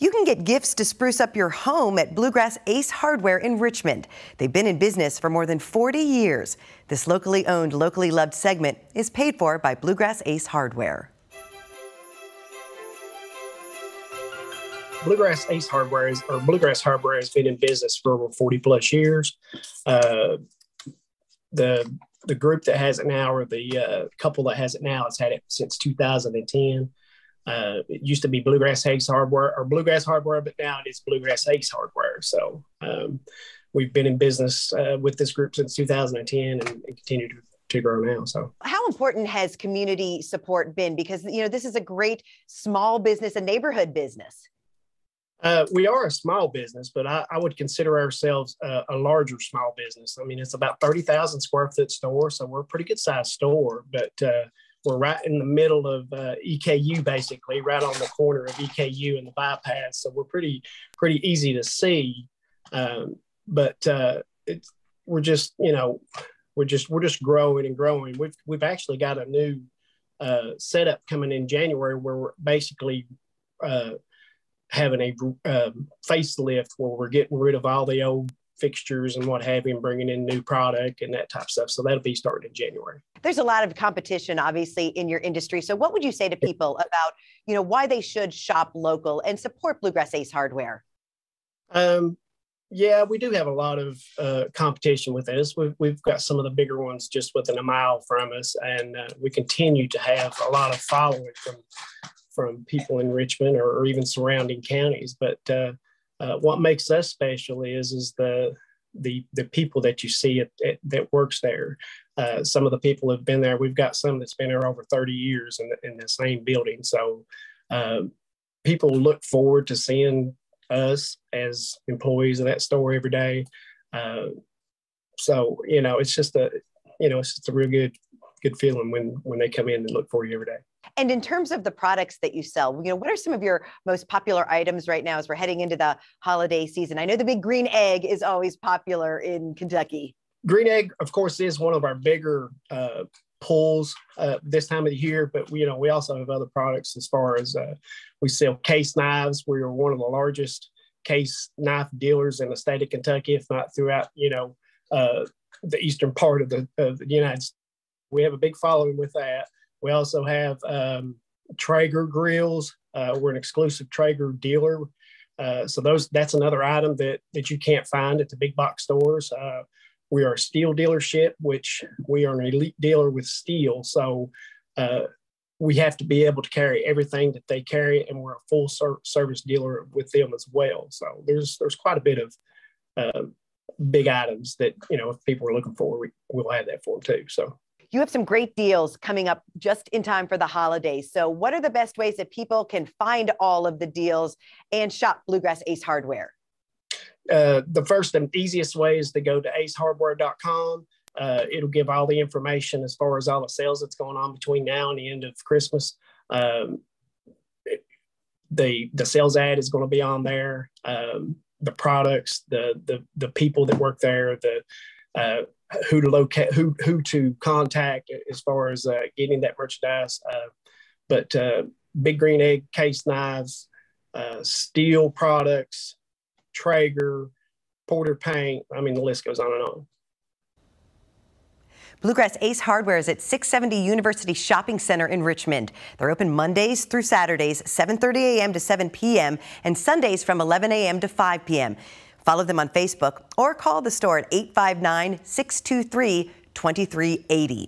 You can get gifts to spruce up your home at Bluegrass Ace Hardware in Richmond. They've been in business for more than 40 years. This locally owned, locally loved segment is paid for by Bluegrass Ace Hardware. Bluegrass Ace Hardware is, or Bluegrass Hardware has been in business for over 40 plus years. Uh, the the group that has it now, or the uh, couple that has it now, has had it since 2010. Uh, it used to be Bluegrass Ace Hardware or Bluegrass Hardware, but now it is Bluegrass Ace Hardware. So um, we've been in business uh, with this group since 2010 and, and continue to, to grow now. So how important has community support been? Because you know this is a great small business, a neighborhood business. Uh, we are a small business, but I, I would consider ourselves a, a, larger small business. I mean, it's about 30,000 square foot store, so we're a pretty good sized store, but uh, we're right in the middle of uh, EKU, basically, right on the corner of EKU and the bypass. So we're pretty, pretty easy to see. Um, but uh, it's, we're just, you know, we're just, we're just growing and growing. We've, we've actually got a new uh, setup coming in January where we're basically uh, having a um, facelift where we're getting rid of all the old fixtures and what have you and bringing in new product and that type of stuff. So that'll be starting in January. There's a lot of competition obviously in your industry. So what would you say to people about, you know, why they should shop local and support Bluegrass Ace Hardware? Um, yeah, we do have a lot of uh, competition with this. We've, we've got some of the bigger ones just within a mile from us, and uh, we continue to have a lot of following from from people in Richmond or, or even surrounding counties. But uh, uh, what makes us special is is the the the people that you see that works there. Uh, some of the people have been there. We've got some that's been there over 30 years in the, in the same building. So uh, people look forward to seeing us as employees of that store every day. Uh, so you know, it's just a you know, it's just a real good good feeling when when they come in and look for you every day. And in terms of the products that you sell, you know, what are some of your most popular items right now as we're heading into the holiday season? I know the big green egg is always popular in Kentucky. Green egg, of course, is one of our bigger uh, pulls uh, this time of the year, but you know, we also have other products as far as uh, we sell case knives. We are one of the largest case knife dealers in the state of Kentucky, if not throughout, you know, uh, the eastern part of the, of the United States. We have a big following with that. We also have um, Traeger grills. Uh, we're an exclusive Traeger dealer. Uh, so those that's another item that that you can't find at the big box stores. Uh, we are a Stihl dealership, which we are an elite dealer with Stihl. So uh, we have to be able to carry everything that they carry, and we're a full ser- service dealer with them as well. So there's there's quite a bit of uh, big items that you know if people are looking for, we, we'll have that for them too. So you have some great deals coming up just in time for the holidays. So, what are the best ways that people can find all of the deals and shop Bluegrass Ace Hardware? Uh, the first and easiest way is to go to acehardware.com. Uh, it'll give all the information as far as all the sales that's going on between now and the end of Christmas. Um, the the sales ad is going to be on there. Um, the products, the the the people that work there, the uh, who to locate, who who to contact as far as uh, getting that merchandise. Uh, but uh, big green egg case knives, uh, Stihl products, Traeger, Porter paint. I mean, the list goes on and on. Bluegrass Ace Hardware is at 670 University Shopping Center in Richmond. They're open Mondays through Saturdays, 7:30 a.m. to 7 p.m. and Sundays from 11 a.m. to 5 p.m. Follow them on Facebook or call the store at 859 623 2380.